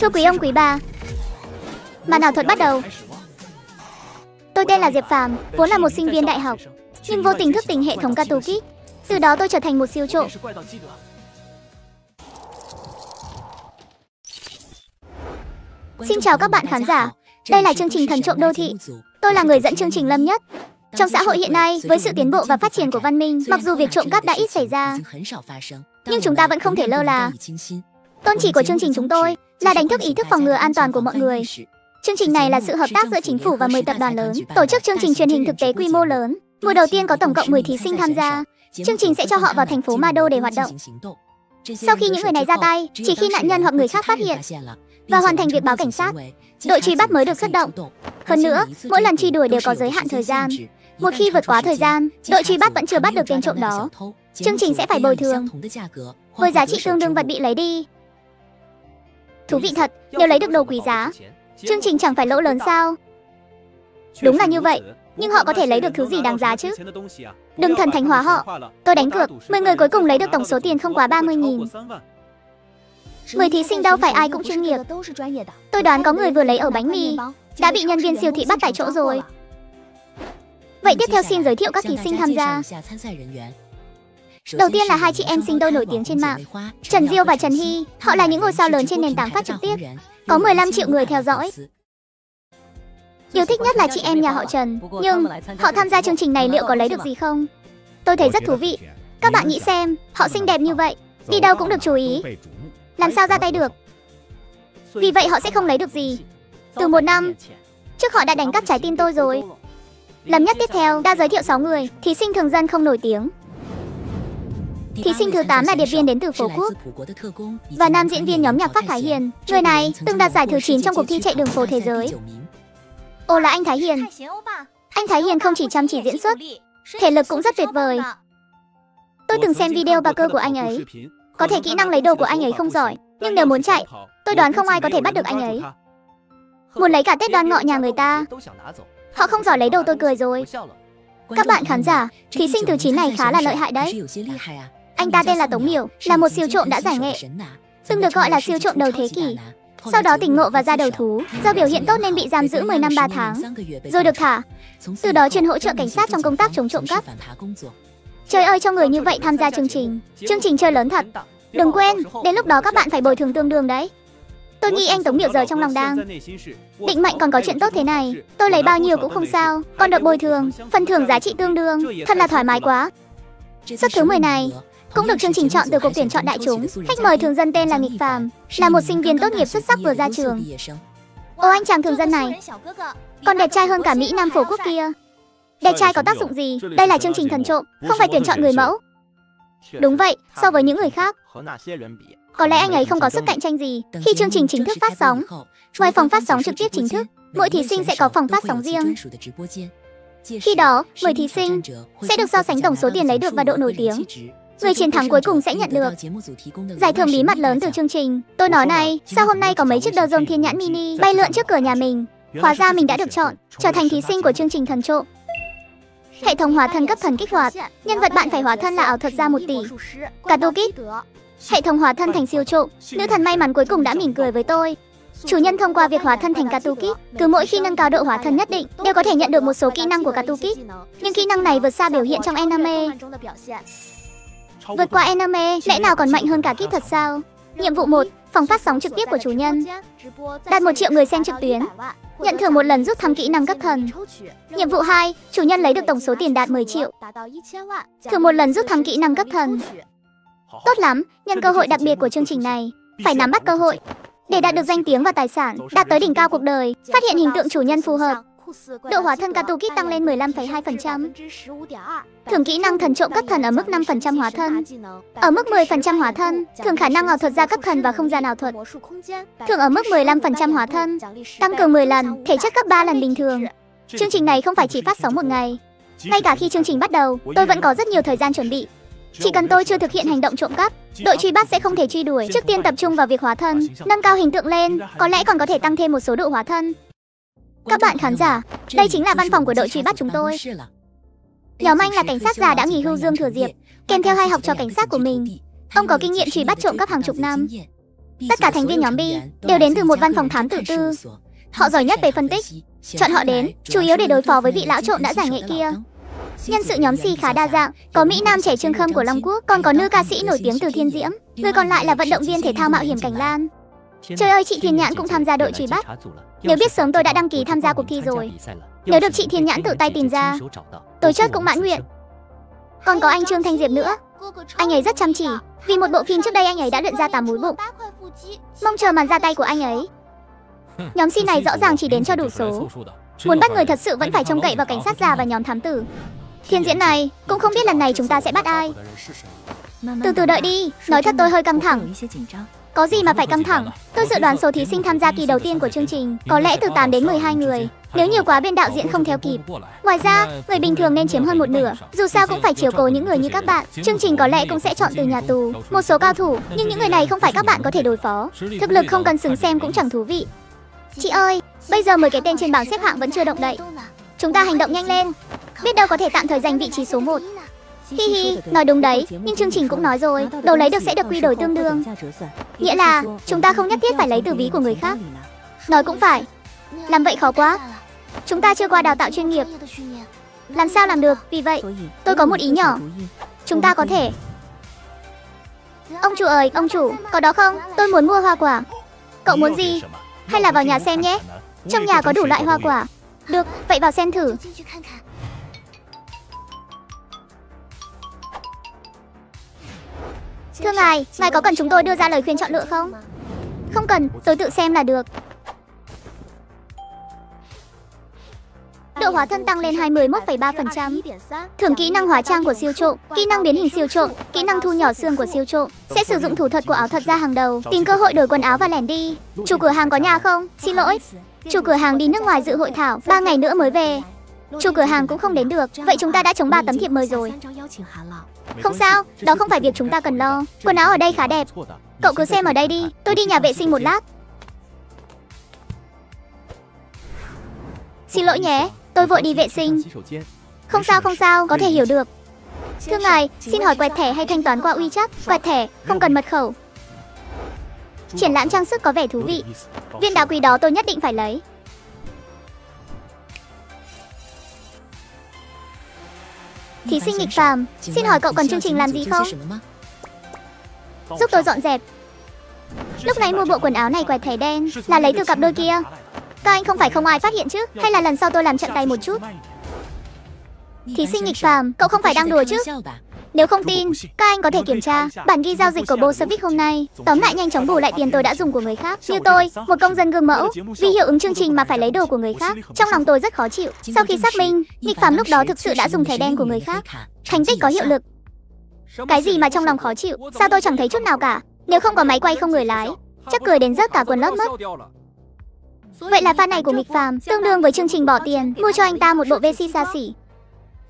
Thưa quý ông quý bà, màn ảo thuật bắt đầu. Tôi tên là Diệp Phàm, vốn là một sinh viên đại học, nhưng vô tình thức tỉnh hệ thống Katuki Từ đó tôi trở thành một siêu trộm. Xin chào các bạn khán giả. Đây là chương trình Thần trộm đô thị. Tôi là người dẫn chương trình Lâm Nhất. Trong xã hội hiện nay, với sự tiến bộ và phát triển của văn minh, mặc dù việc trộm cắp đã ít xảy ra, nhưng chúng ta vẫn không thể lơ là. Tôn chỉ của chương trình chúng tôi là đánh thức ý thức phòng ngừa an toàn của mọi người. Chương trình này là sự hợp tác giữa chính phủ và 10 tập đoàn lớn, tổ chức chương trình truyền hình thực tế quy mô lớn. Mùa đầu tiên có tổng cộng 10 thí sinh tham gia. Chương trình sẽ cho họ vào thành phố Mado để hoạt động. Sau khi những người này ra tay, chỉ khi nạn nhân hoặc người khác phát hiện và hoàn thành việc báo cảnh sát, đội truy bắt mới được xuất động. Hơn nữa, mỗi lần truy đuổi đều có giới hạn thời gian. Một khi vượt quá thời gian, đội truy bắt vẫn chưa bắt được tên trộm đó. Chương trình sẽ phải bồi thường với giá trị tương đương vật bị lấy đi. Thú vị thật, nếu lấy được đồ quý giá, chương trình chẳng phải lỗ lớn sao? Đúng là như vậy, nhưng họ có thể lấy được thứ gì đáng giá chứ? Đừng thần thánh hóa họ. Tôi đánh cược, 10 người cuối cùng lấy được tổng số tiền không quá 30.000. 10 thí sinh đâu phải ai cũng chuyên nghiệp. Tôi đoán có người vừa lấy ở bánh mì, đã bị nhân viên siêu thị bắt tại chỗ rồi. Vậy tiếp theo xin giới thiệu các thí sinh tham gia. Đầu tiên là hai chị em sinh đôi nổi tiếng trên mạng, Trần Diêu và Trần Hy. Họ là những ngôi sao lớn trên nền tảng phát trực tiếp, có 15 triệu người theo dõi. Yêu thích nhất là chị em nhà họ Trần, nhưng họ tham gia chương trình này liệu có lấy được gì không? Tôi thấy rất thú vị. Các bạn nghĩ xem, họ xinh đẹp như vậy, đi đâu cũng được chú ý. Làm sao ra tay được? Vì vậy họ sẽ không lấy được gì. Từ một năm, trước họ đã đánh cắp trái tim tôi rồi. Lầm nhất tiếp theo đã giới thiệu 6 người, thí sinh thường dân không nổi tiếng. Thí sinh thứ 8 là điệp viên đến từ phố Quốc và nam diễn viên nhóm nhạc Phát Thái Hiền. Người này từng đạt giải thứ 9 trong cuộc thi chạy đường phố thế giới. ô là anh Thái Hiền. Anh Thái Hiền không chỉ chăm chỉ diễn xuất, thể lực cũng rất tuyệt vời. Tôi từng xem video bà cơ của anh ấy. Có thể kỹ năng lấy đồ của anh ấy không giỏi, nhưng nếu muốn chạy, tôi đoán không ai có thể bắt được anh ấy. Muốn lấy cả Tết đoan ngọ nhà người ta. Họ không giỏi lấy đồ tôi cười rồi. Các bạn khán giả, thí sinh thứ 9 này khá là lợi hại đấy. Anh ta tên là Tống Miểu, là một siêu trộm đã giải nghệ. Từng được gọi là siêu trộm đầu thế kỷ. Sau đó tỉnh ngộ và ra đầu thú, do biểu hiện tốt nên bị giam giữ 10 năm 3 tháng, rồi được thả. Từ đó chuyên hỗ trợ cảnh sát trong công tác chống trộm cắp. Trời ơi cho người như vậy tham gia chương trình. Chương trình chơi lớn thật. Đừng quên, đến lúc đó các bạn phải bồi thường tương đương đấy. Tôi nghĩ anh Tống Miểu giờ trong lòng đang Định mệnh còn có chuyện tốt thế này Tôi lấy bao nhiêu cũng không sao Còn được bồi thường Phần thưởng giá trị tương đương Thật là thoải mái quá Suất thứ 10 này cũng được chương trình chọn từ cuộc tuyển chọn đại chúng. Khách mời thường dân tên là Nghịch Phàm, là một sinh viên tốt nghiệp xuất sắc vừa ra trường. Ô anh chàng thường dân này, còn đẹp trai hơn cả Mỹ Nam phổ quốc kia. Đẹp trai có tác dụng gì? Đây là chương trình thần trộm, không phải tuyển chọn người mẫu. Đúng vậy, so với những người khác. Có lẽ anh ấy không có sức cạnh tranh gì khi chương trình chính thức phát sóng. Ngoài phòng phát sóng trực tiếp chính thức, mỗi thí sinh sẽ có phòng phát sóng riêng. Khi đó, 10 thí sinh sẽ được so sánh tổng số tiền lấy được và độ nổi tiếng. Người chiến thắng cuối cùng sẽ nhận được giải thưởng bí mật lớn từ chương trình. Tôi nói này, sao hôm nay có mấy chiếc Dozone thiên nhãn mini bay lượn trước cửa nhà mình? Hóa ra mình đã được chọn trở thành thí sinh của chương trình thần trộm. Hệ thống hóa thân cấp thần kích hoạt, nhân vật bạn phải hóa thân là ảo thuật gia 1 tỷ. Katukit. Hệ thống hóa thân thành siêu trộm, nữ thần may mắn cuối cùng đã mỉm cười với tôi. Chủ nhân thông qua việc hóa thân thành Katukit, cứ mỗi khi nâng cao độ hóa thân nhất định, đều có thể nhận được một số kỹ năng của Katukit. Nhưng kỹ năng này vượt xa biểu hiện trong anime. Vượt qua anime, lẽ nào còn mạnh hơn cả kit thật sao? Nhiệm vụ 1, phòng phát sóng trực tiếp của chủ nhân. Đạt 1 triệu người xem trực tuyến. Nhận thưởng một lần rút thăm kỹ năng cấp thần. Nhiệm vụ 2, chủ nhân lấy được tổng số tiền đạt 10 triệu. Thưởng một lần rút thăm kỹ năng cấp thần. Tốt lắm, nhân cơ hội đặc biệt của chương trình này, phải nắm bắt cơ hội để đạt được danh tiếng và tài sản, đạt tới đỉnh cao cuộc đời, phát hiện hình tượng chủ nhân phù hợp, Độ hóa thân Katukit tăng lên 15,2%. Thường kỹ năng thần trộm cấp thần ở mức 5% hóa thân. Ở mức 10% hóa thân, thường khả năng ảo thuật ra cấp thần và không gian ảo thuật. thường ở mức 15% hóa thân, tăng cường 10 lần, thể chất gấp 3 lần bình thường. Chương trình này không phải chỉ phát sóng một ngày. Ngay cả khi chương trình bắt đầu, tôi vẫn có rất nhiều thời gian chuẩn bị. Chỉ cần tôi chưa thực hiện hành động trộm cắp, đội truy bắt sẽ không thể truy đuổi. Trước tiên tập trung vào việc hóa thân, nâng cao hình tượng lên, có lẽ còn có thể tăng thêm một số độ hóa thân. Các bạn khán giả, đây chính là văn phòng của đội truy bắt chúng tôi. Nhóm anh là cảnh sát già đã nghỉ hưu Dương Thừa Diệp, kèm theo hai học trò cảnh sát của mình. Ông có kinh nghiệm truy bắt trộm cắp hàng chục năm. Tất cả thành viên nhóm B đều đến từ một văn phòng thám tử tư. Họ giỏi nhất về phân tích. Chọn họ đến, chủ yếu để đối phó với vị lão trộm đã giải nghệ kia. Nhân sự nhóm C khá đa dạng, có Mỹ Nam trẻ Trương Khâm của Long Quốc, còn có nữ ca sĩ nổi tiếng từ Thiên Diễm. Người còn lại là vận động viên thể thao mạo hiểm Cảnh Lan. Trời ơi, chị Thiên Nhãn cũng tham gia đội truy bắt. Nếu biết sớm tôi đã đăng ký tham gia cuộc thi rồi. Nếu được chị Thiên Nhãn tự tay tìm ra, tôi chốt cũng mãn nguyện. Còn có anh Trương Thanh Diệp nữa. Anh ấy rất chăm chỉ, vì một bộ phim trước đây anh ấy đã luyện ra 8 múi bụng. Mong chờ màn ra tay của anh ấy. Nhóm C này rõ ràng chỉ đến cho đủ số. Muốn bắt người thật sự vẫn phải trông cậy vào cảnh sát già và nhóm thám tử. Thiên diễn này, cũng không biết lần này chúng ta sẽ bắt ai. Từ từ đợi đi, nói thật tôi hơi căng thẳng. Có gì mà phải căng thẳng? Tôi dự đoán số thí sinh tham gia kỳ đầu tiên của chương trình có lẽ từ 8 đến 12 người. Nếu nhiều quá bên đạo diễn không theo kịp. Ngoài ra, người bình thường nên chiếm hơn một nửa. Dù sao cũng phải chiều cố những người như các bạn. Chương trình có lẽ cũng sẽ chọn từ nhà tù một số cao thủ, nhưng những người này không phải các bạn có thể đối phó. Thực lực không cần xứng xem cũng chẳng thú vị. Chị ơi, bây giờ 10 cái tên trên bảng xếp hạng vẫn chưa động đậy. Chúng ta hành động nhanh lên. Biết đâu có thể tạm thời giành vị trí số 1. Hi hi, nói đúng đấy, nhưng chương trình cũng nói rồi, đồ lấy được sẽ được quy đổi tương đương. Nghĩa là, chúng ta không nhất thiết phải lấy từ ví của người khác. Nói cũng phải. Làm vậy khó quá. Chúng ta chưa qua đào tạo chuyên nghiệp. Làm sao làm được, vì vậy, tôi có một ý nhỏ. Chúng ta có thể... Ông chủ ơi, ông chủ, có đó không? Tôi muốn mua hoa quả. Cậu muốn gì? Hay là vào nhà xem nhé. Trong nhà có đủ loại hoa quả. Được, vậy vào xem thử. Thưa ngài, ngài có cần chúng tôi đưa ra lời khuyên chọn lựa không? Không cần, tôi tự xem là được. Độ hóa thân tăng lên 21,3%. Thưởng kỹ năng hóa trang của siêu trộm, kỹ năng biến hình siêu trộm, kỹ năng thu nhỏ xương của siêu trộm. Sẽ sử dụng thủ thuật của áo thuật ra hàng đầu, tìm cơ hội đổi quần áo và lẻn đi. Chủ cửa hàng có nhà không? Xin lỗi. Chủ cửa hàng đi nước ngoài dự hội thảo, 3 ngày nữa mới về. Chủ cửa hàng cũng không đến được, vậy chúng ta đã chống ba tấm thiệp mời rồi. Không sao, đó không phải việc chúng ta cần lo. Quần áo ở đây khá đẹp. Cậu cứ xem ở đây đi, tôi đi nhà vệ sinh một lát. Xin lỗi nhé, tôi vội đi vệ sinh. Không sao, không sao, có thể hiểu được. Thưa ngài, xin hỏi quẹt thẻ hay thanh toán qua WeChat? Quẹt thẻ, không cần mật khẩu. Triển lãm trang sức có vẻ thú vị. Viên đá quý đó tôi nhất định phải lấy. Thí sinh nghịch phàm, xin hỏi cậu cần chương trình làm gì không? Giúp tôi dọn dẹp. Lúc nãy mua bộ quần áo này quẹt thẻ đen là lấy từ cặp đôi kia. Các anh không phải không ai phát hiện chứ? Hay là lần sau tôi làm trận tay một chút? Thí sinh nghịch phàm, cậu không phải đang đùa chứ? Nếu không tin, các anh có thể kiểm tra bản ghi giao dịch của Bolshevik hôm nay. Tóm lại nhanh chóng bù lại tiền tôi đã dùng của người khác. Như tôi, một công dân gương mẫu, vì hiệu ứng chương trình mà phải lấy đồ của người khác. Trong lòng tôi rất khó chịu. Sau khi xác minh, nghịch phàm lúc đó thực sự đã dùng thẻ đen của người khác. Thành tích có hiệu lực. Cái gì mà trong lòng khó chịu? Sao tôi chẳng thấy chút nào cả? Nếu không có máy quay không người lái, chắc cười đến rớt cả quần lớp mất. Vậy là fan này của nghịch phàm tương đương với chương trình bỏ tiền mua cho anh ta một bộ VC xa xỉ.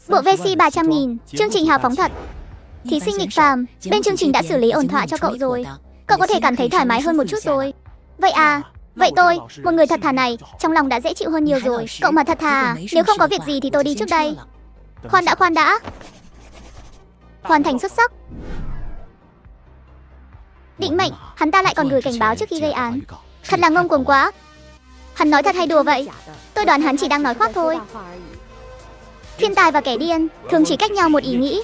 Bộ VC 300 nghìn, chương trình hào phóng thật. Thí sinh nghịch phàm, bên chương trình đã xử lý ổn thỏa cho cậu rồi. Cậu có thể cảm thấy thoải mái hơn một chút rồi. Vậy à, vậy tôi, một người thật thà này, trong lòng đã dễ chịu hơn nhiều rồi. Cậu mà thật thà nếu không có việc gì thì tôi đi trước đây. Khoan đã khoan đã. Hoàn thành xuất sắc. Định mệnh, hắn ta lại còn gửi cảnh báo trước khi gây án. Thật là ngông cuồng quá. Hắn nói thật hay đùa vậy? Tôi đoán hắn chỉ đang nói khoác thôi. Thiên tài và kẻ điên thường chỉ cách nhau một ý nghĩ.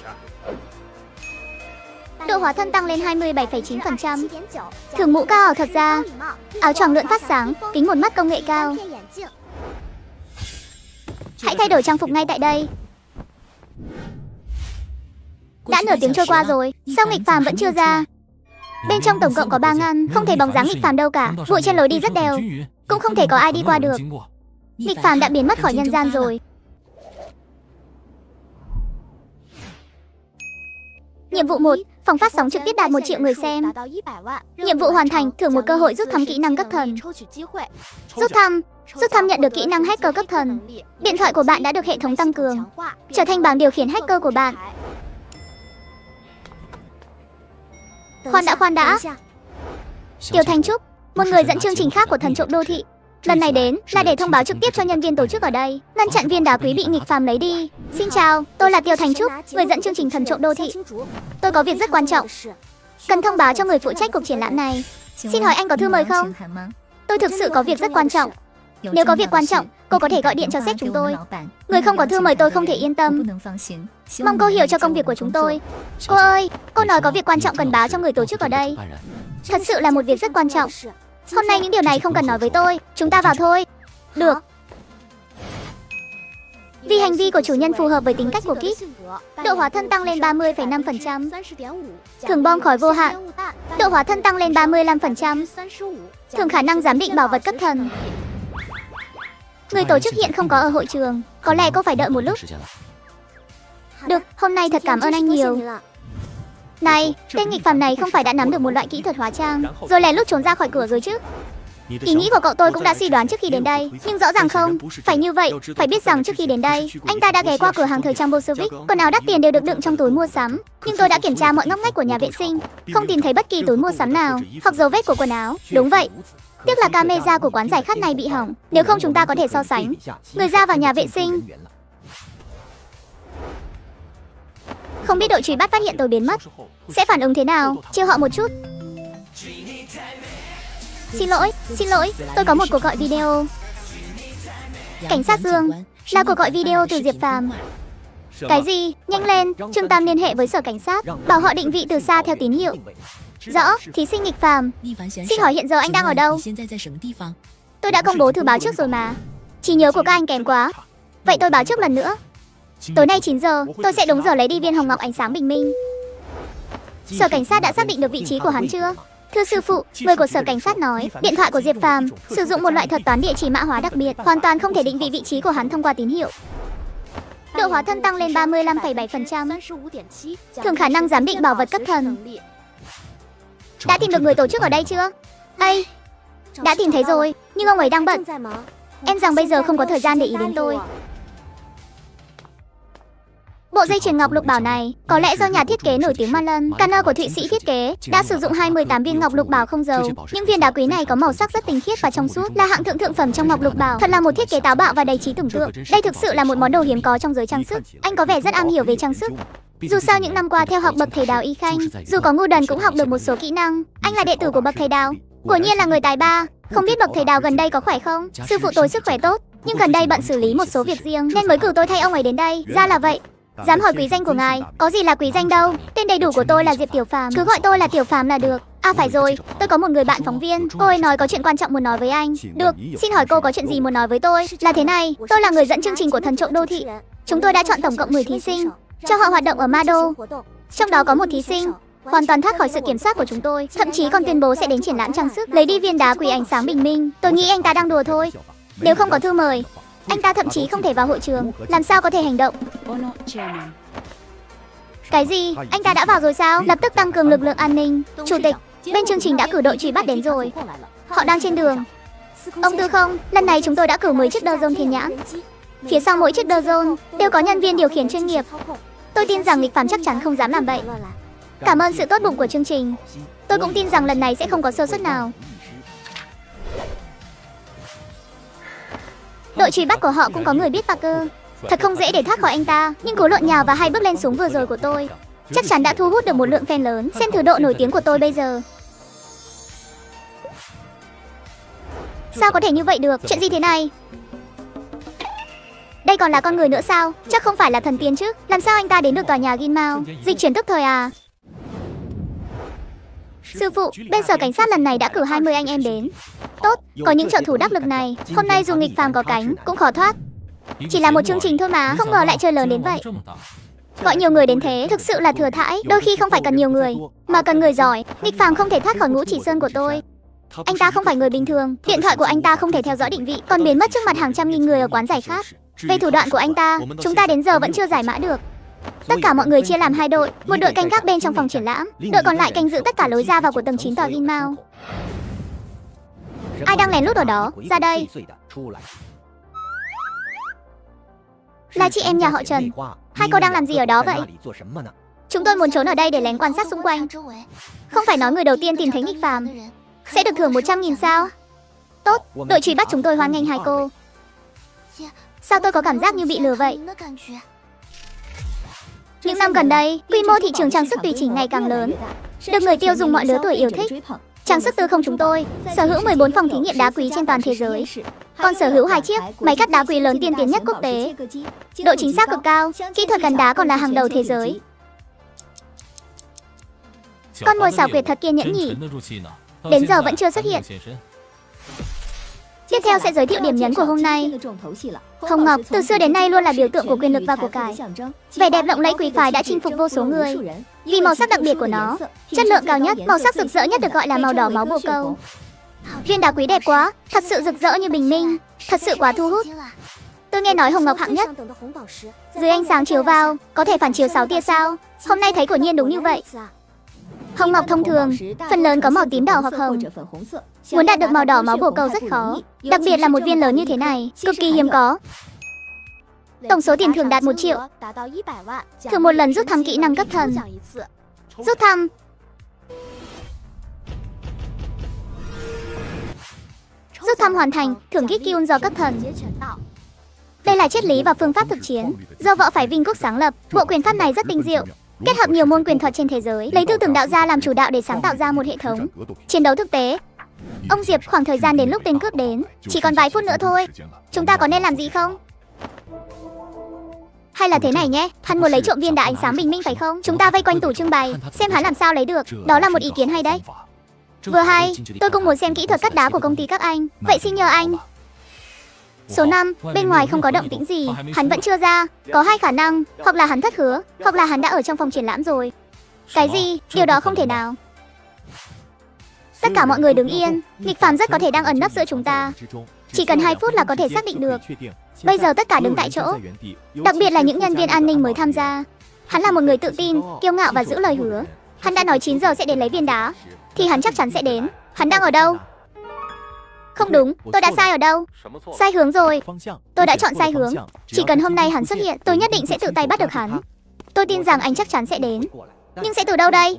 Độ hóa thân tăng lên 27,9%. Thường mũ cao ảo thật ra. Áo choàng lượn phát sáng, kính một mắt công nghệ cao. Hãy thay đổi trang phục ngay tại đây. Đã nửa tiếng trôi qua rồi, sao nghịch phàm vẫn chưa ra? Bên trong tổng cộng có 3 ngăn, không thấy bóng dáng nghịch phàm đâu cả. Bụi trên lối đi rất đều, cũng không thể có ai đi qua được. Nghịch phàm đã biến mất khỏi nhân gian rồi. Nhiệm vụ 1, phòng phát sóng trực tiếp đạt 1 triệu người xem. Nhiệm vụ hoàn thành, thưởng một cơ hội rút thăm kỹ năng cấp thần. Rút thăm, rút thăm nhận được kỹ năng hacker cấp thần. Điện thoại của bạn đã được hệ thống tăng cường, trở thành bảng điều khiển hacker của bạn. Khoan đã khoan đã. Tiểu Thành Trúc, một người dẫn chương trình khác của thần trộm đô thị, Lần này đến là để thông báo trực tiếp cho nhân viên tổ chức ở đây, ngăn chặn viên đá quý bị nghịch phàm lấy đi. Xin chào, tôi là Tiêu Thành Trúc, người dẫn chương trình thần trộm đô thị. Tôi có việc rất quan trọng. Cần thông báo cho người phụ trách cuộc triển lãm này. Xin hỏi anh có thư mời không? Tôi thực sự có việc rất quan trọng. Nếu có việc quan trọng, cô có thể gọi điện cho sếp chúng tôi. Người không có thư mời tôi không thể yên tâm. Mong cô hiểu cho công việc của chúng tôi. Cô ơi, cô nói có việc quan trọng cần báo cho người tổ chức ở đây. Thật sự là một việc rất quan trọng. Hôm nay những điều này không cần nói với tôi. Chúng ta vào thôi. Được. Vì hành vi của chủ nhân phù hợp với tính cách của Kit, độ hóa thân tăng lên 30,5%. Thường bom khói vô hạn, độ hóa thân tăng lên 35%. Thường khả năng giám định bảo vật cấp thần. Người tổ chức hiện không có ở hội trường, có lẽ cô phải đợi một lúc. Được, hôm nay thật cảm ơn anh nhiều. Này, tên nghịch phàm này không phải đã nắm được một loại kỹ thuật hóa trang, rồi lén lút trốn ra khỏi cửa rồi chứ? Ý nghĩ của cậu tôi cũng đã suy đoán trước khi đến đây, nhưng rõ ràng không, phải như vậy, phải biết rằng trước khi đến đây, anh ta đã ghé qua cửa hàng thời trang Bolshevik, quần áo đắt tiền đều được đựng trong túi mua sắm, nhưng tôi đã kiểm tra mọi ngóc ngách của nhà vệ sinh, không tìm thấy bất kỳ túi mua sắm nào hoặc dấu vết của quần áo. Đúng vậy, Tiếc là camera của quán giải khát này bị hỏng, nếu không chúng ta có thể so sánh. Người ra vào nhà vệ sinh. Không biết đội truy bắt phát hiện tôi biến mất, sẽ phản ứng thế nào? Chiêu họ một chút. Xin lỗi, xin lỗi, tôi có một cuộc gọi video. Cảnh sát Dương, là cuộc gọi video từ Diệp Phàm. Cái gì? Nhanh lên, Trương Tam liên hệ với sở cảnh sát, bảo họ định vị từ xa theo tín hiệu. Rõ, thí sinh nghịch phàm. Xin hỏi hiện giờ anh đang ở đâu? Tôi đã công bố thư báo trước rồi mà. Chỉ nhớ của các anh kém quá. Vậy tôi báo trước lần nữa. Tối nay 9 giờ, tôi sẽ đúng giờ lấy đi viên hồng ngọc ánh sáng bình minh. Sở cảnh sát đã xác định được vị trí của hắn chưa? Thưa sư phụ, người của sở cảnh sát nói, điện thoại của Diệp Phàm sử dụng một loại thuật toán địa chỉ mã hóa đặc biệt, hoàn toàn không thể định vị vị trí của hắn thông qua tín hiệu. Độ hóa thân tăng lên 35,7%. Thường khả năng giám định bảo vật cấp thần. Đã tìm được người tổ chức ở đây chưa? Ây, đã tìm thấy rồi, nhưng ông ấy đang bận. Em rằng bây giờ không có thời gian để ý đến tôi. Bộ dây chuyền ngọc lục bảo này có lẽ do nhà thiết kế nổi tiếng Malan, Canner của Thụy Sĩ thiết kế, đã sử dụng 28 viên ngọc lục bảo không dầu. Những viên đá quý này có màu sắc rất tinh khiết và trong suốt, là hạng thượng thượng phẩm trong ngọc lục bảo. Thật là một thiết kế táo bạo và đầy trí tưởng tượng. Đây thực sự là một món đồ hiếm có trong giới trang sức. Anh có vẻ rất am hiểu về trang sức. Dù sao những năm qua theo học bậc thầy đào Y Khanh, dù có ngu đần cũng học được một số kỹ năng. Anh là đệ tử của bậc thầy đào. Quả nhiên là người tài ba. Không biết bậc thầy đào gần đây có khỏe không? Sư phụ tôi sức khỏe tốt, nhưng gần đây bận xử lý một số việc riêng nên mới cử tôi thay ông ấy đến đây. Ra là vậy. Dám hỏi quý danh của ngài, có gì là quý danh đâu. Tên đầy đủ của tôi là Diệp Tiểu Phàm, cứ gọi tôi là Tiểu Phàm là được. À phải rồi, tôi có một người bạn phóng viên, cô ấy nói có chuyện quan trọng muốn nói với anh. Được, xin hỏi cô có chuyện gì muốn nói với tôi? Là thế này, tôi là người dẫn chương trình của thần trộm đô thị. Chúng tôi đã chọn tổng cộng 10 thí sinh, cho họ hoạt động ở Mado. Trong đó có một thí sinh. Hoàn toàn thoát khỏi sự kiểm soát của chúng tôi, thậm chí còn tuyên bố sẽ đến triển lãm trang sức, lấy đi viên đá quỷ ánh sáng bình minh. Tôi nghĩ anh ta đang đùa thôi. Nếu không có thư mời, anh ta thậm chí không thể vào hội trường, làm sao có thể hành động? Cái gì? Anh ta đã vào rồi sao? Lập tức tăng cường lực lượng an ninh. Chủ tịch, bên chương trình đã cử đội truy bắt đến rồi. Họ đang trên đường. Ông Tư không, lần này chúng tôi đã cử 10 chiếc đơ dôn thiên nhãn. Phía sau mỗi chiếc đơ dôn đều có nhân viên điều khiển chuyên nghiệp. Tôi tin rằng nghịch phản chắc chắn không dám làm vậy. Cảm ơn sự tốt bụng của chương trình. Tôi cũng tin rằng lần này sẽ không có sơ suất nào. Đội truy bắt của họ cũng có người biết Parker. Thật không dễ để thoát khỏi anh ta, nhưng cú lộn nhào và hai bước lên xuống vừa rồi của tôi chắc chắn đã thu hút được một lượng fan lớn. Xem thử độ nổi tiếng của tôi bây giờ. Sao có thể như vậy được? Chuyện gì thế này? Đây còn là con người nữa sao? Chắc không phải là thần tiên chứ? Làm sao anh ta đến được tòa nhà Ginmao? Dịch chuyển tức thời à? Sư phụ, bên sở cảnh sát lần này đã cử 20 anh em đến. Tốt, có những trợ thủ đắc lực này, hôm nay dù nghịch phàm có cánh cũng khó thoát. Chỉ là một chương trình thôi mà, không ngờ lại chơi lớn đến vậy. Gọi nhiều người đến thế thực sự là thừa thãi, đôi khi không phải cần nhiều người, mà cần người giỏi. Nghịch phàm không thể thoát khỏi ngũ chỉ sơn của tôi. Anh ta không phải người bình thường, điện thoại của anh ta không thể theo dõi định vị, còn biến mất trước mặt hàng trăm nghìn người ở quán giải khát. Về thủ đoạn của anh ta, chúng ta đến giờ vẫn chưa giải mã được. Tất cả mọi người chia làm hai đội, một đội canh gác bên trong phòng triển lãm, đội còn lại canh giữ tất cả lối ra vào của tầng 9 tòa Ginmao. Ai đang lén lút ở đó? Ra đây. Là chị em nhà họ Trần. Hai cô đang làm gì ở đó vậy? Chúng tôi muốn trốn ở đây để lén quan sát xung quanh. Không phải nói người đầu tiên tìm thấy nghịch phàm sẽ được thưởng 100.000 sao? Tốt, đội truy bắt chúng tôi hoan nghênh hai cô. Sao tôi có cảm giác như bị lừa vậy? Những năm gần đây, quy mô thị trường trang sức tùy chỉnh ngày càng lớn, được người tiêu dùng mọi lứa tuổi yêu thích. Trang sức tư không chúng tôi sở hữu 14 phòng thí nghiệm đá quý trên toàn thế giới. Còn sở hữu hai chiếc máy cắt đá quý lớn tiên tiến nhất quốc tế. Độ chính xác cực cao, kỹ thuật gắn đá còn là hàng đầu thế giới. Con mồi xảo quyệt thật kiên nhẫn nhỉ. Đến giờ vẫn chưa xuất hiện. Tiếp theo sẽ giới thiệu điểm nhấn của hôm nay. Hồng Ngọc từ xưa đến nay luôn là biểu tượng của quyền lực và của cải. Vẻ đẹp lộng lẫy quý phái đã chinh phục vô số người. Vì màu sắc đặc biệt của nó, chất lượng cao nhất, màu sắc rực rỡ nhất được gọi là màu đỏ máu bồ câu. Viên đá quý đẹp quá, thật sự rực rỡ như bình minh, thật sự quá thu hút. Tôi nghe nói hồng ngọc hạng nhất. Dưới ánh sáng chiếu vào, có thể phản chiếu 6 tia sao. Hôm nay thấy quả nhiên đúng như vậy. Hồng ngọc thông thường, phần lớn có màu tím đỏ hoặc hồng. Muốn đạt được màu đỏ máu bổ câu rất khó, đặc biệt là một viên lớn như thế này, cực kỳ hiếm có. Tổng số tiền thưởng đạt 1 triệu. Thưởng một lần rút thăm kỹ năng cấp thần. Rút thăm. Rút thăm hoàn thành, thưởng kích kiun do cấp thần. Đây là triết lý và phương pháp thực chiến do võ phái Vinh Quốc sáng lập. Bộ quyền pháp này rất tinh diệu, kết hợp nhiều môn quyền thuật trên thế giới, lấy tư tưởng đạo gia làm chủ đạo để sáng tạo ra một hệ thống chiến đấu thực tế. Ông Diệp, khoảng thời gian đến lúc tên cướp đến, chỉ còn vài phút nữa thôi. Chúng ta có nên làm gì không? Hay là thế này nhé, hắn muốn lấy trộm viên đá ánh sáng bình minh phải không? Chúng ta vây quanh tủ trưng bày, xem hắn làm sao lấy được. Đó là một ý kiến hay đấy. Vừa hay, tôi cũng muốn xem kỹ thuật cắt đá của công ty các anh. Vậy xin nhờ anh. Số 5, bên ngoài không có động tĩnh gì, hắn vẫn chưa ra. Có hai khả năng, hoặc là hắn thất hứa, hoặc là hắn đã ở trong phòng triển lãm rồi. Cái gì? Điều đó không thể nào. Tất cả mọi người đứng yên, nghịch phàm rất có thể đang ẩn nấp giữa chúng ta. Chỉ cần 2 phút là có thể xác định được. Bây giờ tất cả đứng tại chỗ, đặc biệt là những nhân viên an ninh mới tham gia. Hắn là một người tự tin, kiêu ngạo và giữ lời hứa. Hắn đã nói 9 giờ sẽ đến lấy viên đá, thì hắn chắc chắn sẽ đến. Hắn đang ở đâu? Không đúng, tôi đã sai ở đâu? Sai hướng rồi. Tôi đã chọn sai hướng. Chỉ cần hôm nay hắn xuất hiện, tôi nhất định sẽ tự tay bắt được hắn. Tôi tin rằng anh chắc chắn sẽ đến. Nhưng sẽ từ đâu đây?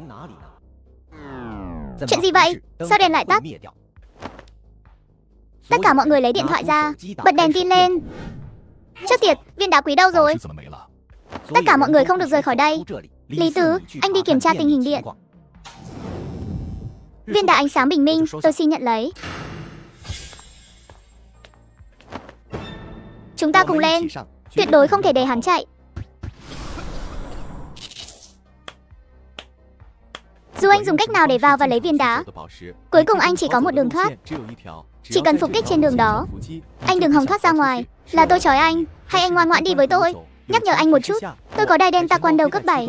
Chuyện gì vậy? Sao đèn lại tắt? Tất cả mọi người lấy điện thoại ra, bật đèn tin lên. Trước tiệt, viên đá quý đâu rồi? Tất cả mọi người không được rời khỏi đây. Lý Tứ, anh đi kiểm tra tình hình điện. Viên đá ánh sáng bình minh, tôi xin nhận lấy. Chúng ta cùng lên. Tuyệt đối không thể để hắn chạy. Dù anh dùng cách nào để vào và lấy viên đá, cuối cùng anh chỉ có một đường thoát. Chỉ cần phục kích trên đường đó, anh đừng hòng thoát ra ngoài. Là tôi chói anh, hay anh ngoan ngoãn đi với tôi. Nhắc nhở anh một chút, tôi có đai đen taekwondo cấp 7.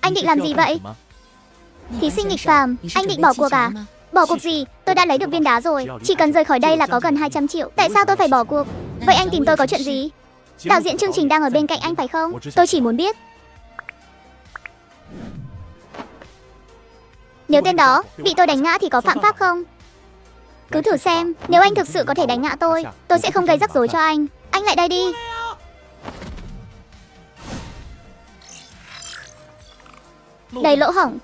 Anh định làm gì vậy? Thí sinh nghịch phàm, anh định bỏ cuộc à? Bỏ cuộc gì? Tôi đã lấy được viên đá rồi. Chỉ cần rời khỏi đây là có gần 200 triệu. Tại sao tôi phải bỏ cuộc? Vậy anh tìm tôi có chuyện gì? Đạo diễn chương trình đang ở bên cạnh anh phải không? Tôi chỉ muốn biết. Nếu tên đó bị tôi đánh ngã thì có phạm pháp không? Cứ thử xem, nếu anh thực sự có thể đánh ngã tôi, tôi sẽ không gây rắc rối cho anh. Anh lại đây đi. Đầy lỗ hổng.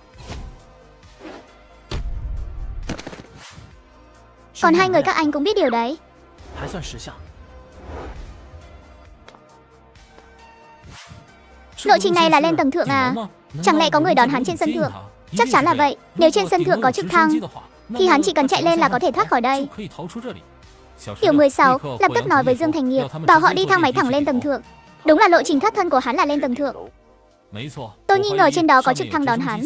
Còn hai người các anh cũng biết điều đấy. Lộ trình này là lên tầng thượng à? Chẳng lẽ có người đón hắn trên sân thượng? Chắc chắn là vậy. Nếu trên sân thượng có trực thăng, thì hắn chỉ cần chạy lên là có thể thoát khỏi đây. Tiểu 16 lập tức nói với Dương Thành Nghiệp, bảo họ đi thang máy thẳng lên tầng thượng. Đúng là lộ trình thoát thân của hắn là lên tầng thượng. Tôi nghi ngờ trên đó có trực thăng đón hắn.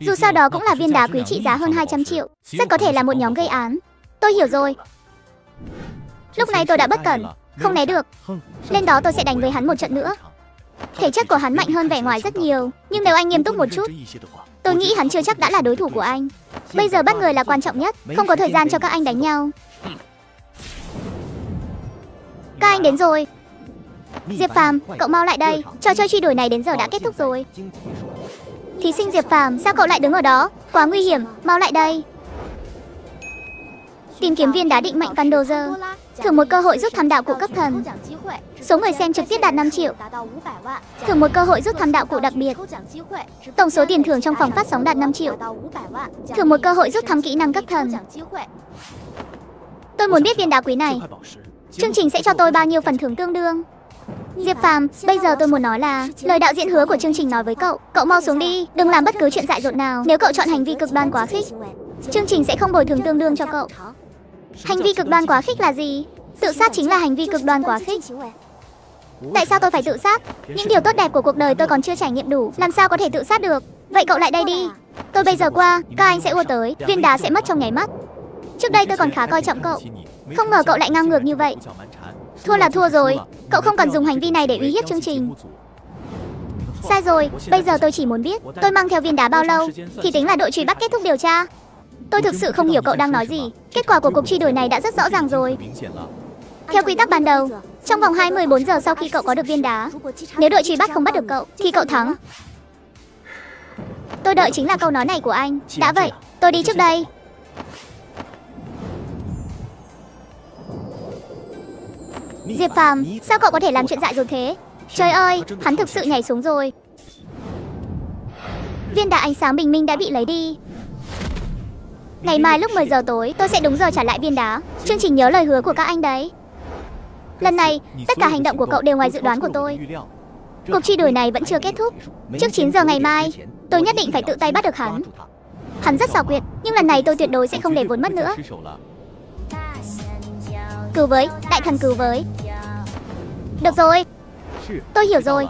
Dù sao đó cũng là viên đá quý trị giá hơn 200 triệu, rất có thể là một nhóm gây án. Tôi hiểu rồi. Lúc này tôi đã bất cẩn, không né được. Lên đó tôi sẽ đánh với hắn một trận nữa. Thể chất của hắn mạnh hơn vẻ ngoài rất nhiều, nhưng nếu anh nghiêm túc một chút, tôi nghĩ hắn chưa chắc đã là đối thủ của anh. Bây giờ bắt người là quan trọng nhất, không có thời gian cho các anh đánh nhau. Các anh đến rồi. Diệp Phàm, cậu mau lại đây, trò chơi truy đuổi này đến giờ đã kết thúc rồi. Thí sinh Diệp Phàm, sao cậu lại đứng ở đó? Quá nguy hiểm, mau lại đây. Tìm kiếm viên đá định mạnh Pandozer. thử một cơ hội giúp thăm đạo cụ cấp thần. Số người xem trực tiếp đạt 5 triệu. Thưởng một cơ hội rút thăm đạo cụ đặc biệt. Tổng số tiền thưởng trong phòng phát sóng đạt 5 triệu. Thưởng một cơ hội rút thăm kỹ năng cấp thần. Tôi muốn biết viên đá quý này. Chương trình sẽ cho tôi bao nhiêu phần thưởng tương đương? Diệp Phàm, bây giờ tôi muốn nói là lời đạo diễn hứa của chương trình nói với cậu, cậu mau xuống đi, đừng làm bất cứ chuyện dại dột nào. Nếu cậu chọn hành vi cực đoan quá khích, chương trình sẽ không bồi thường tương đương cho cậu. Hành vi cực đoan quá khích là gì? Tự sát chính là hành vi cực đoan quá khích. Tại sao tôi phải tự sát? Những điều tốt đẹp của cuộc đời tôi còn chưa trải nghiệm đủ, làm sao có thể tự sát được? Vậy cậu lại đây đi. Tôi bây giờ qua, các anh sẽ ua tới, viên đá sẽ mất trong nháy mắt. Trước đây tôi còn khá coi trọng cậu. Không ngờ cậu lại ngang ngược như vậy. Thua là thua rồi, cậu không cần dùng hành vi này để uy hiếp chương trình. Sai rồi, bây giờ tôi chỉ muốn biết tôi mang theo viên đá bao lâu thì tính là đội truy bắt kết thúc điều tra. Tôi thực sự không hiểu cậu đang nói gì. Kết quả của cuộc truy đuổi này đã rất rõ ràng rồi. Theo quy tắc ban đầu, trong vòng 24 giờ sau khi cậu có được viên đá, nếu đội truy bắt không bắt được cậu thì cậu thắng. Tôi đợi chính là câu nói này của anh. Đã vậy, tôi đi trước đây. Diệp Phàm, sao cậu có thể làm chuyện dại dột thế? Trời ơi, hắn thực sự nhảy xuống rồi. Viên đá ánh sáng bình minh đã bị lấy đi. Ngày mai lúc 10 giờ tối, tôi sẽ đúng giờ trả lại viên đá. Chương trình nhớ lời hứa của các anh đấy. Lần này, tất cả hành động của cậu đều ngoài dự đoán của tôi. Cuộc truy đuổi này vẫn chưa kết thúc. Trước 9 giờ ngày mai, tôi nhất định phải tự tay bắt được hắn. Hắn rất xảo quyệt, nhưng lần này tôi tuyệt đối sẽ không để vốn mất nữa. Cứu với, đại thần cứu với. Được rồi, tôi hiểu rồi.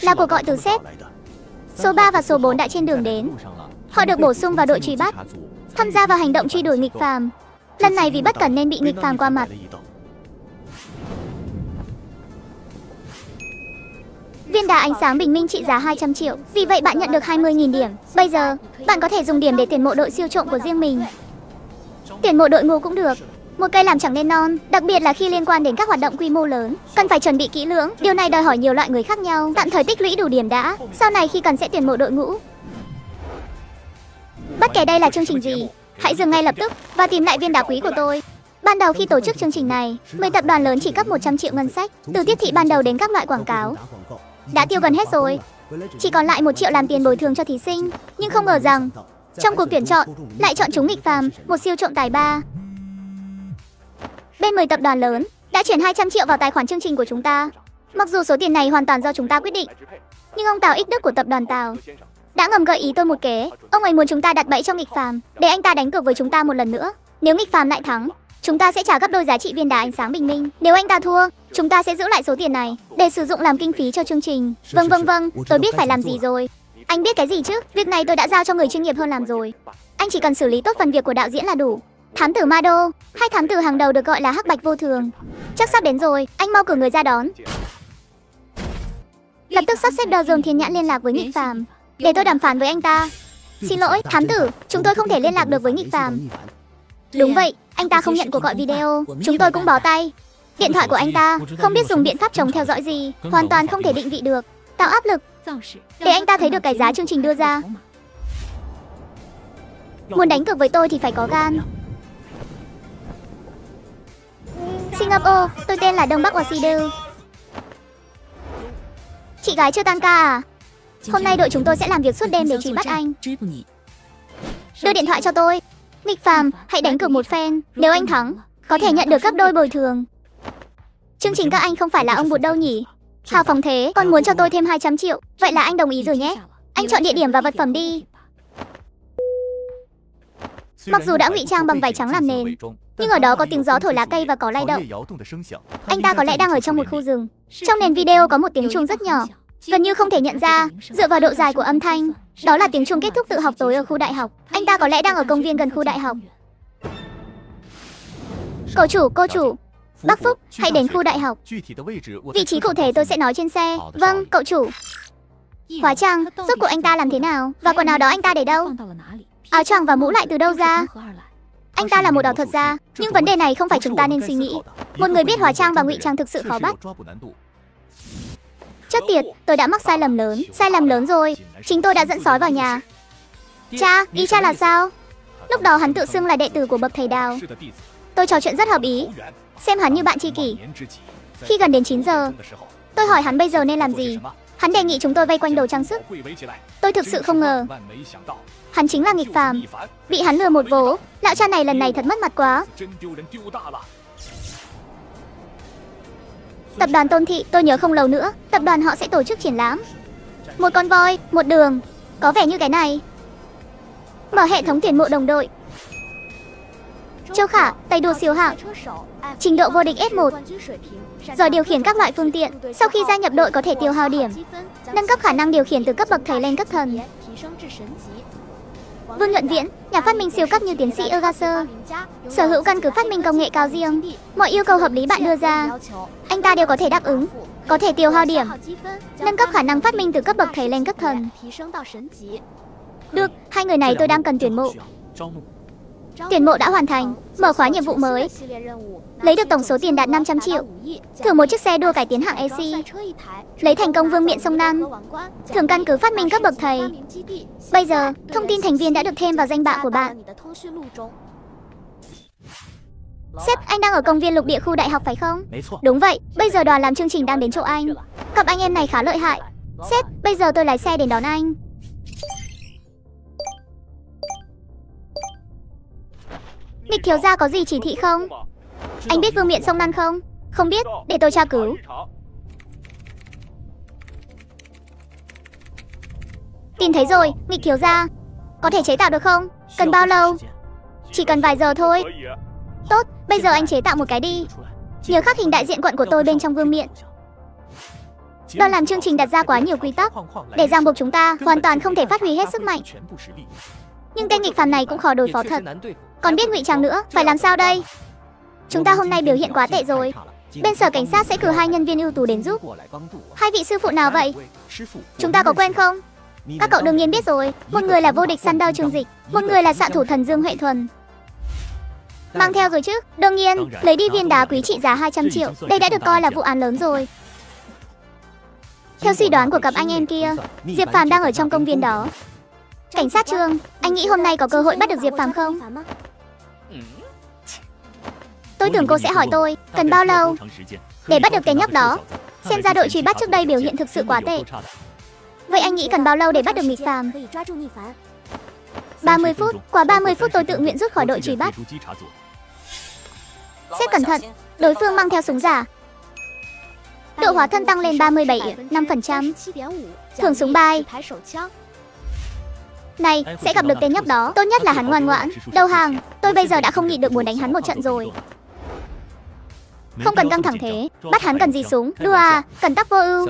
Là cuộc gọi từ sếp. Số 3 và số 4 đã trên đường đến. Họ được bổ sung vào đội truy bắt, tham gia vào hành động truy đuổi nghịch phàm. Lần này vì bất cẩn nên bị nghịch phàm qua mặt. Viên đá ánh sáng bình minh trị giá 200 triệu, vì vậy bạn nhận được 20.000 điểm. Bây giờ, bạn có thể dùng điểm để tuyển mộ đội siêu trộm của riêng mình. Tuyển mộ đội ngu cũng được. Một cây làm chẳng nên non, đặc biệt là khi liên quan đến các hoạt động quy mô lớn, cần phải chuẩn bị kỹ lưỡng. Điều này đòi hỏi nhiều loại người khác nhau. Tạm thời tích lũy đủ điểm đã, sau này khi cần sẽ tuyển mộ đội ngũ. Bất kể đây là chương trình gì, hãy dừng ngay lập tức và tìm lại viên đá quý của tôi. Ban đầu khi tổ chức chương trình này, 10 tập đoàn lớn chỉ cấp 100 triệu ngân sách, từ tiếp thị ban đầu đến các loại quảng cáo. Đã tiêu gần hết rồi. Chỉ còn lại một triệu làm tiền bồi thường cho thí sinh, nhưng không ngờ rằng trong cuộc tuyển chọn lại chọn chúng nghịch phàm, một siêu trộm tài ba. Bên 10 tập đoàn lớn đã chuyển 200 triệu vào tài khoản chương trình của chúng ta. Mặc dù số tiền này hoàn toàn do chúng ta quyết định, nhưng ông Tào Ích Đức của tập đoàn Tào đã ngầm gợi ý tôi một kế. Ông ấy muốn chúng ta đặt bẫy cho nghịch phàm để anh ta đánh cược với chúng ta một lần nữa. Nếu nghịch phàm lại thắng, chúng ta sẽ trả gấp đôi giá trị viên đá ánh sáng bình minh. Nếu anh ta thua, chúng ta sẽ giữ lại số tiền này để sử dụng làm kinh phí cho chương trình. Vâng vâng vâng, tôi biết phải làm gì rồi. Anh biết cái gì chứ? Việc này tôi đã giao cho người chuyên nghiệp hơn làm rồi. Anh chỉ cần xử lý tốt phần việc của đạo diễn là đủ. Thám tử Ma Đô, hai thám tử hàng đầu được gọi là Hắc Bạch Vô Thường. Chắc sắp đến rồi, anh mau cử người ra đón. Lập tức sắp xếp đờ dồn thiên nhãn liên lạc với nghịch phàm để tôi đàm phán với anh ta. Xin lỗi, thám tử, chúng tôi không thể liên lạc được với nghịch phàm. Đúng vậy, anh ta không nhận cuộc gọi video, chúng tôi cũng bó tay. Điện thoại của anh ta không biết dùng biện pháp chống theo dõi gì, hoàn toàn không thể định vị được, tạo áp lực để anh ta thấy được cái giá chương trình đưa ra. Muốn đánh cược với tôi thì phải có gan. Singapore, tôi tên là Đông Bắc Wasidu. Chị gái chưa tan ca à? Hôm nay đội chúng tôi sẽ làm việc suốt đêm để truy bắt anh. Đưa điện thoại cho tôi. Nghịch phàm, hãy đánh cược một phen. Nếu anh thắng, có thể nhận được gấp đôi bồi thường. Chương trình các anh không phải là ông bụt đâu nhỉ? Hào phóng thế, còn muốn cho tôi thêm 200 triệu. Vậy là anh đồng ý rồi nhé. Anh chọn địa điểm và vật phẩm đi. Mặc dù đã ngụy trang bằng vải trắng làm nền, nhưng ở đó có tiếng gió thổi lá cây và có lay động. Anh ta có lẽ đang ở trong một khu rừng. Trong nền video có một tiếng chuông rất nhỏ, gần như không thể nhận ra, dựa vào độ dài của âm thanh. Đó là tiếng chuông kết thúc tự học tối ở khu đại học. Anh ta có lẽ đang ở công viên gần khu đại học. Cô chủ, cô chủ, Bắc Phúc, hãy đến khu đại học. Vị trí cụ thể tôi sẽ nói trên xe. Vâng, cậu chủ. Hóa trang, rốt cuộc anh ta làm thế nào? Và quần áo đó anh ta để đâu? Áo choàng và mũ lại từ đâu ra? Anh ta là một ảo thuật gia, nhưng vấn đề này không phải chúng ta nên suy nghĩ. Một người biết hóa trang và ngụy trang thực sự khó bắt. Chết tiệt, tôi đã mắc sai lầm lớn. Sai lầm lớn rồi. Chính tôi đã dẫn sói vào nhà. Cha, ý cha là sao? Lúc đó hắn tự xưng là đệ tử của bậc thầy đào. Tôi trò chuyện rất hợp ý. Xem hắn như bạn tri kỷ. Khi gần đến 9 giờ, tôi hỏi hắn bây giờ nên làm gì. Hắn đề nghị chúng tôi vây quanh đồ trang sức. Tôi thực sự không ngờ. Hắn chính là nghịch phàm. Bị hắn lừa một vố. Lão cha này lần này thật mất mặt quá. Tập đoàn Tôn Thị, tôi nhớ không lâu nữa, tập đoàn họ sẽ tổ chức triển lãm. Một con voi, một đường. Có vẻ như cái này. Mở hệ thống tiền mộ đồng đội. Châu Khả, tay đua siêu hạng. Trình độ vô địch F1. Giỏi điều khiển các loại phương tiện. Sau khi gia nhập đội có thể tiêu hao điểm. Nâng cấp khả năng điều khiển từ cấp bậc thầy lên cấp thần. Vương Nhuận Viễn, nhà phát minh siêu cấp như tiến sĩ Ergaser, sở hữu căn cứ phát minh công nghệ cao riêng. Mọi yêu cầu hợp lý bạn đưa ra, anh ta đều có thể đáp ứng. Có thể tiêu hao điểm, nâng cấp khả năng phát minh từ cấp bậc thầy lên cấp thần. Được, hai người này tôi đang cần tuyển mộ. Tuyển mộ đã hoàn thành, mở khóa nhiệm vụ mới. Lấy được tổng số tiền đạt 500 triệu. Thưởng một chiếc xe đua cải tiến hạng AC. Lấy thành công vương miện sông Nan. Thưởng căn cứ phát minh cấp bậc thầy. Bây giờ, thông tin thành viên đã được thêm vào danh bạ của bạn. Sếp, anh đang ở công viên lục địa khu đại học phải không? Đúng vậy, bây giờ đoàn làm chương trình đang đến chỗ anh. Cặp anh em này khá lợi hại. Sếp, bây giờ tôi lái xe đến đón anh. Nghịch thiếu gia có gì chỉ thị không? Anh biết vương miện sông nan không? Không biết, để tôi tra cứu. Tìm thấy rồi, nghịch thiếu gia. Có thể chế tạo được không? Cần bao lâu? Chỉ cần vài giờ thôi. Tốt, bây giờ anh chế tạo một cái đi. Nhớ khắc hình đại diện quận của tôi bên trong vương miện. Đoàn làm chương trình đặt ra quá nhiều quy tắc để ràng buộc chúng ta hoàn toàn không thể phát huy hết sức mạnh. Nhưng tên nghịch phàm này cũng khó đối phó thật. Còn biết ngụy trang nữa, phải làm sao đây? Chúng ta hôm nay biểu hiện quá tệ rồi. Bên sở cảnh sát sẽ cử hai nhân viên ưu tú đến giúp. Hai vị sư phụ nào vậy? Chúng ta có quen không? Các cậu đương nhiên biết rồi. Một người là vô địch săn đao trường dịch, một người là xạ thủ thần Dương Huệ Thuần. Mang theo rồi chứ? Đương nhiên, lấy đi viên đá quý trị giá 200 triệu. Đây đã được coi là vụ án lớn rồi. Theo suy đoán của cặp anh em kia, Diệp Phàm đang ở trong công viên đó. Cảnh sát Trương, anh nghĩ hôm nay có cơ hội bắt được Diệp Phàm không? Tôi tưởng cô sẽ hỏi tôi, cần bao lâu để bắt được tên nhóc đó. Xem ra đội truy bắt trước đây biểu hiện thực sự quá tệ. Vậy anh nghĩ cần bao lâu để bắt được nghịch phàm? 30 phút, Quá 30 phút tôi tự nguyện rút khỏi đội truy bắt. Xét cẩn thận, đối phương mang theo súng giả. Độ hóa thân tăng lên 37, 5%. Thưởng súng bay. Này, sẽ gặp được tên nhóc đó. Tốt nhất là hắn ngoan ngoãn. Đầu hàng, tôi bây giờ đã không nhịn được muốn đánh hắn một trận rồi. Không cần căng thẳng thế, bắt hắn cần gì súng, đua à, cần tắc vô ưu.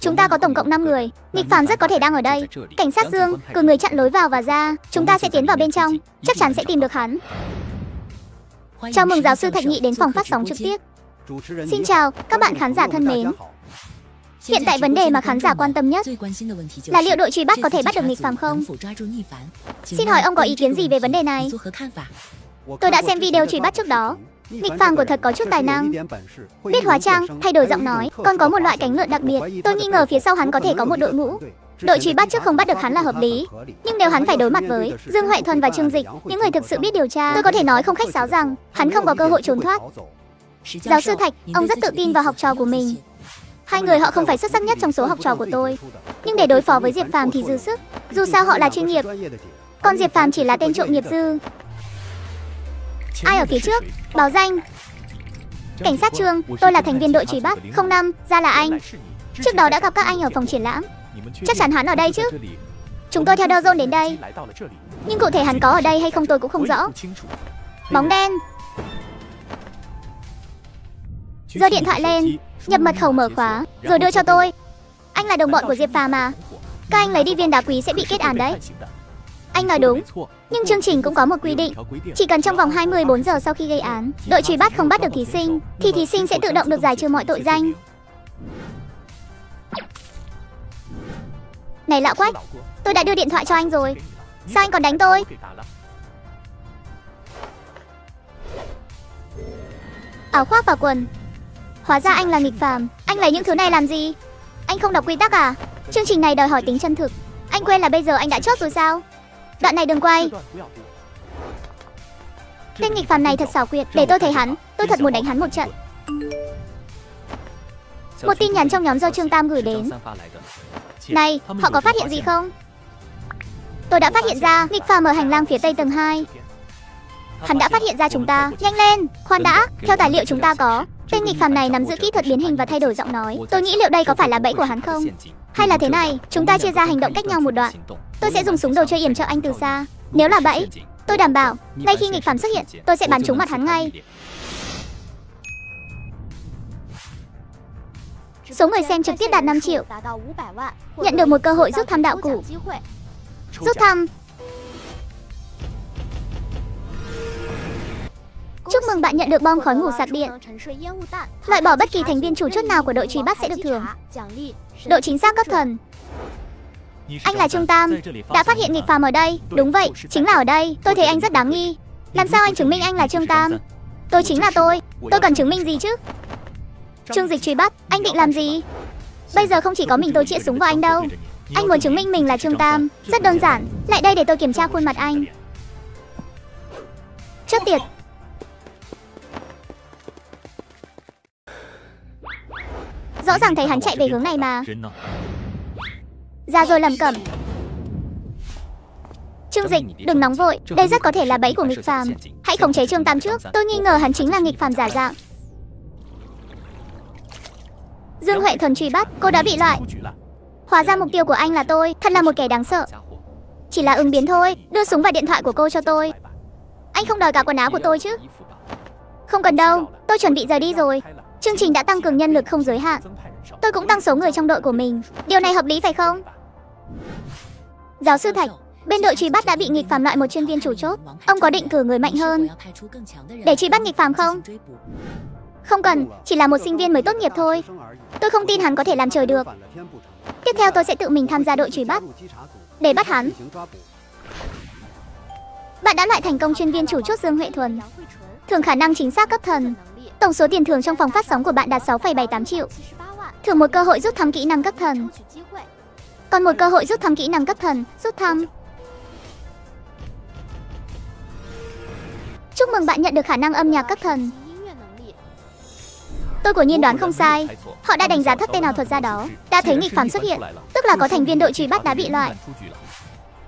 Chúng ta có tổng cộng 5 người, nghịch phạm rất có thể đang ở đây. Cảnh sát Dương, cử người chặn lối vào và ra, chúng ta sẽ tiến vào bên trong, chắc chắn sẽ tìm được hắn. Chào mừng giáo sư Thạch Nhị đến phòng phát sóng trực tiếp. Xin chào, các bạn khán giả thân mến. Hiện tại vấn đề mà khán giả quan tâm nhất là liệu đội truy bắt có thể bắt được nghịch phạm không? Xin hỏi ông có ý kiến gì về vấn đề này? Tôi đã xem video truy bắt trước đó. Nghịch phàm của thật có chút tài năng. Biết hóa trang, thay đổi giọng nói, còn có một loại cánh lượn đặc biệt. Tôi nghi ngờ phía sau hắn có thể có một đội ngũ. Đội truy bắt trước không bắt được hắn là hợp lý. Nhưng nếu hắn phải đối mặt với Dương Huệ Thuần và Trương Dịch, những người thực sự biết điều tra, tôi có thể nói không khách sáo rằng hắn không có cơ hội trốn thoát. Giáo sư Thạch, ông rất tự tin vào học trò của mình. Hai người họ không phải xuất sắc nhất trong số học trò của tôi, nhưng để đối phó với Diệp Phàm thì dư sức. Dù sao họ là chuyên nghiệp, còn Diệp Phàm chỉ là tên trộm nghiệp dư. Ai ở phía trước? Báo danh. Cảnh sát Trương, tôi là thành viên đội truy bắt 05, ra là anh. Trước đó đã gặp các anh ở phòng triển lãm. Chắc chắn hắn ở đây chứ. Chúng tôi theo Dozone đến đây. Nhưng cụ thể hắn có ở đây hay không tôi cũng không rõ. Bóng đen. Giơ điện thoại lên, nhập mật khẩu mở khóa, rồi đưa cho tôi. Anh là đồng bọn của Diệp Phàm mà. Các anh lấy đi viên đá quý sẽ bị kết án đấy. Anh nói đúng, nhưng chương trình cũng có một quy định. Chỉ cần trong vòng 24 giờ sau khi gây án, đội truy bắt không bắt được thí sinh, thì thí sinh sẽ tự động được giải trừ mọi tội danh. Này lão quách, tôi đã đưa điện thoại cho anh rồi. Sao anh còn đánh tôi? Áo khoác và quần. Hóa ra anh là nghịch phàm. Anh lấy những thứ này làm gì? Anh không đọc quy tắc à? Chương trình này đòi hỏi tính chân thực. Anh quên là bây giờ anh đã chốt rồi sao? Đoạn này đừng quay Tên nghịch phàm này thật xảo quyệt Để tôi thấy hắn Tôi thật muốn đánh hắn một trận Một tin nhắn trong nhóm do Trương Tam gửi đến Này, họ có phát hiện gì không? Tôi đã phát hiện ra nghịch phàm ở hành lang phía tây tầng 2 Hắn đã phát hiện ra chúng ta Nhanh lên, khoan đã Theo tài liệu chúng ta có Tên nghịch phàm này nắm giữ kỹ thuật biến hình và thay đổi giọng nói Tôi nghĩ liệu đây có phải là bẫy của hắn không? Hay là thế này, chúng ta chia ra hành động cách nhau một đoạn Tôi sẽ dùng súng đồ chơi yểm trợ anh từ xa. Nếu là bẫy, tôi đảm bảo, ngay khi nghịch phàm xuất hiện, tôi sẽ bắn trúng mặt hắn ngay. Số người xem trực tiếp đạt 5 triệu. Nhận được một cơ hội rút thăm đạo cụ. Rút thăm. Chúc mừng bạn nhận được bom khói ngủ sạc điện. Loại bỏ bất kỳ thành viên chủ chốt nào của đội truy bắt sẽ được thưởng. Độ chính xác cấp thần. Anh là Trung Tam, đã phát hiện nghịch phàm ở đây. Đúng vậy, chính là ở đây. Tôi thấy anh rất đáng nghi. Làm sao anh chứng minh anh là Trương Tam? Tôi chính là tôi. Tôi cần chứng minh gì chứ? Trương Dịch truy bắt, anh định làm gì? Bây giờ không chỉ có mình tôi chĩa súng vào anh đâu. Anh muốn chứng minh mình là Trương Tam. Rất đơn giản. Lại đây để tôi kiểm tra khuôn mặt anh. Chết tiệt. Rõ ràng thấy hắn chạy về hướng này mà. Ra rồi lầm cẩm. Trương Dịch, đừng nóng vội, đây rất có thể là bẫy của nghịch phàm. Hãy khống chế Trương Tam trước, tôi nghi ngờ hắn chính là nghịch phàm giả dạng. Dương Huệ Thuần truy bắt, cô đã bị loại. Hóa ra mục tiêu của anh là tôi, thật là một kẻ đáng sợ. Chỉ là ứng biến thôi, đưa súng và điện thoại của cô cho tôi. Anh không đòi cả quần áo của tôi chứ? Không cần đâu, tôi chuẩn bị rời đi rồi. Chương trình đã tăng cường nhân lực không giới hạn. Tôi cũng tăng số người trong đội của mình. Điều này hợp lý phải không? Giáo sư Thạch, bên đội truy bắt đã bị nghịch phàm loại một chuyên viên chủ chốt. Ông có định cử người mạnh hơn để truy bắt nghịch phàm không? Không cần, chỉ là một sinh viên mới tốt nghiệp thôi. Tôi không tin hắn có thể làm trời được. Tiếp theo tôi sẽ tự mình tham gia đội truy bắt để bắt hắn. Bạn đã loại thành công chuyên viên chủ chốt Dương Huệ Thuần. Thường khả năng chính xác cấp thần. Tổng số tiền thưởng trong phòng phát sóng của bạn đạt 6,78 triệu. Thưởng một cơ hội rút thăm kỹ năng cấp thần. Còn một cơ hội rút thăm kỹ năng cấp thần, rút thăm. Chúc mừng bạn nhận được khả năng âm nhạc cấp thần. Tôi của nhiên đoán không sai. Họ đã đánh giá thấp tên ảo thuật ra đó, đã thấy nghịch phản xuất hiện, tức là có thành viên đội truy bắt đã bị loại.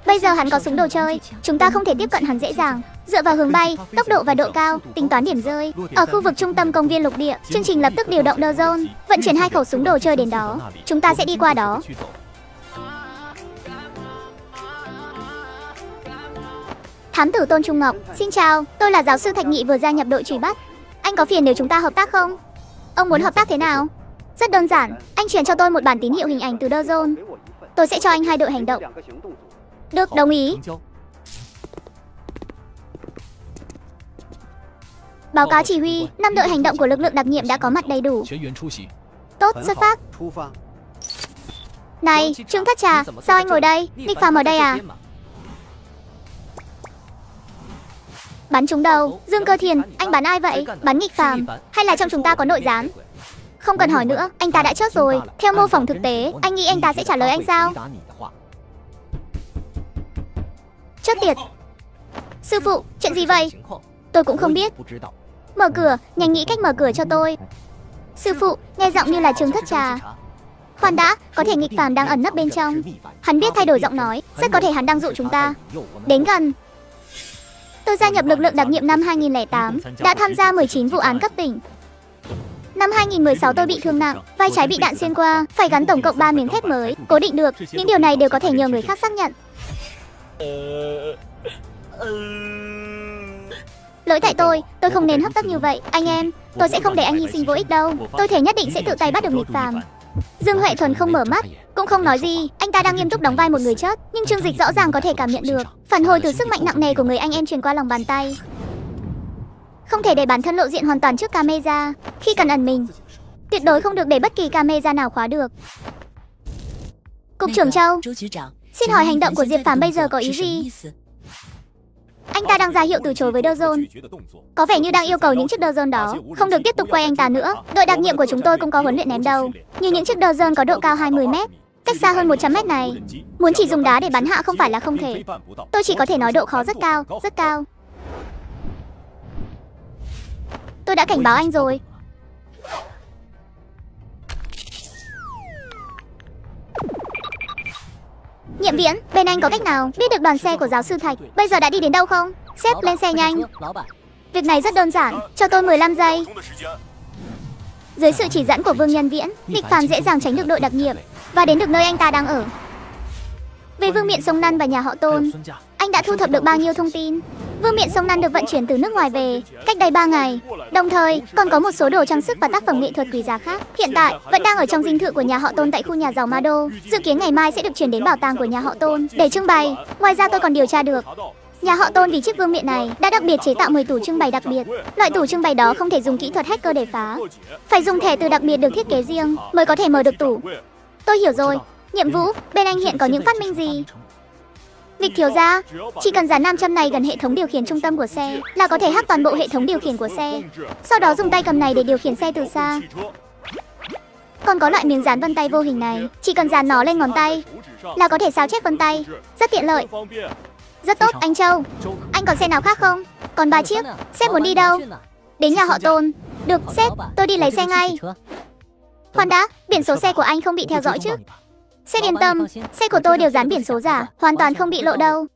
Bây giờ hắn có súng đồ chơi, chúng ta không thể tiếp cận hắn dễ dàng. Dựa vào hướng bay, tốc độ và độ cao, tính toán điểm rơi. Ở khu vực trung tâm công viên lục địa, chương trình lập tức điều động The zone, vận chuyển hai khẩu súng đồ chơi đến đó. Chúng ta sẽ đi qua đó. Thám tử Tôn Trung Ngọc, xin chào, tôi là giáo sư Thạch Nghị vừa gia nhập đội truy bắt. Anh có phiền nếu chúng ta hợp tác không? Ông muốn hợp tác thế nào? Rất đơn giản, anh truyền cho tôi một bản tín hiệu hình ảnh từ The zone. Tôi sẽ cho anh hai đội hành động. Được, đồng ý. Báo cáo chỉ huy, năm đội hành động của lực lượng đặc nhiệm đã có mặt đầy đủ. Tốt, xuất phát. Này, Trương Thất Trà, sao anh ngồi đây? Nghịch phàm ở đây à? Bắn chúng đâu? Dương Cơ Thiền, anh bắn ai vậy? Bắn nghịch phàm? Hay là trong chúng ta có nội gián? Không cần hỏi nữa, anh ta đã chốt rồi. Theo mô phỏng thực tế, anh nghĩ anh ta sẽ trả lời anh sao? Chết tiệt. Sư phụ, chuyện gì vậy? Tôi cũng không biết. Mở cửa, nhanh nghĩ cách mở cửa cho tôi. Sư phụ, nghe giọng như là trường thất trà. Khoan đã, có thể nghịch phàm đang ẩn nấp bên trong. Hắn biết thay đổi giọng nói Rất có thể hắn đang dụ chúng ta. Đến gần. Tôi gia nhập lực lượng đặc nhiệm năm 2008 Đã tham gia 19 vụ án cấp tỉnh. Năm 2016 tôi bị thương nặng, vai trái bị đạn xuyên qua, phải gắn tổng cộng 3 miếng thép mới, cố định được. Những điều này đều có thể nhờ người khác xác nhận. Lỗi tại tôi, tôi không nên hấp tấp như vậy. Anh em, tôi sẽ không để anh hy sinh vô ích đâu. Tôi thể nhất định sẽ tự tay bắt được nghịch phàm. Dương Huệ Thuần không mở mắt, cũng không nói gì. Anh ta đang nghiêm túc đóng vai một người chết, nhưng Trương Dịch rõ ràng có thể cảm nhận được phản hồi từ sức mạnh nặng nề của người anh em truyền qua lòng bàn tay. Không thể để bản thân lộ diện hoàn toàn trước camera khi cần ẩn mình. Tuyệt đối không được để bất kỳ camera nào khóa được. Cục trưởng Châu, xin hỏi hành động của Diệp Phạm bây giờ có ý gì? Anh ta đang ra hiệu từ chối với Dozon. Có vẻ như đang yêu cầu những chiếc Dozon đó không được tiếp tục quay anh ta nữa. Đội đặc nhiệm của chúng tôi cũng có huấn luyện ném đầu. Như những chiếc Dozon có độ cao 20 mét, cách xa hơn 100 mét này. Muốn chỉ dùng đá để bắn hạ không phải là không thể. Tôi chỉ có thể nói độ khó rất cao, rất cao. Tôi đã cảnh báo anh rồi. Nhiệm viễn, bên anh có cách nào biết được đoàn xe của giáo sư Thạch bây giờ đã đi đến đâu không? Xếp lên xe nhanh. Việc này rất đơn giản, cho tôi 15 giây. Dưới sự chỉ dẫn của Vương Nhân Viễn, Nịch Phàm dễ dàng tránh được đội đặc nhiệm và đến được nơi anh ta đang ở. Về Vương Miện Sông Năn và nhà họ Tôn, anh đã thu thập được bao nhiêu thông tin? Vương Miện Sông Nan được vận chuyển từ nước ngoài về cách đây 3 ngày. Đồng thời, còn có một số đồ trang sức và tác phẩm nghệ thuật quý giá khác. Hiện tại, vẫn đang ở trong dinh thự của nhà họ Tôn tại khu nhà giàu Mado. Dự kiến ngày mai sẽ được chuyển đến bảo tàng của nhà họ Tôn để trưng bày. Ngoài ra tôi còn điều tra được Nhà họ Tôn vì chiếc vương miện này đã đặc biệt chế tạo 10 tủ trưng bày đặc biệt. Loại tủ trưng bày đó không thể dùng kỹ thuật hacker để phá. Phải dùng thẻ từ đặc biệt được thiết kế riêng mới có thể mở được tủ. Tôi hiểu rồi. Nhiệm vụ, bên anh hiện có những phát minh gì? Lịch thiếu gia, chỉ cần dán nam châm này gần hệ thống điều khiển trung tâm của xe là có thể hack toàn bộ hệ thống điều khiển của xe. Sau đó dùng tay cầm này để điều khiển xe từ xa. Còn có loại miếng dán vân tay vô hình này, chỉ cần dán nó lên ngón tay là có thể sao chép vân tay, rất tiện lợi. Rất tốt, anh Châu. Anh còn xe nào khác không? Còn ba chiếc. Sếp muốn đi đâu? Đến nhà họ Tôn. Được, sếp, tôi đi lấy xe ngay. Khoan đã, biển số xe của anh không bị theo dõi chứ? Sếp yên tâm, xe của tôi đều dán biển số giả, hoàn toàn không bị lộ đâu.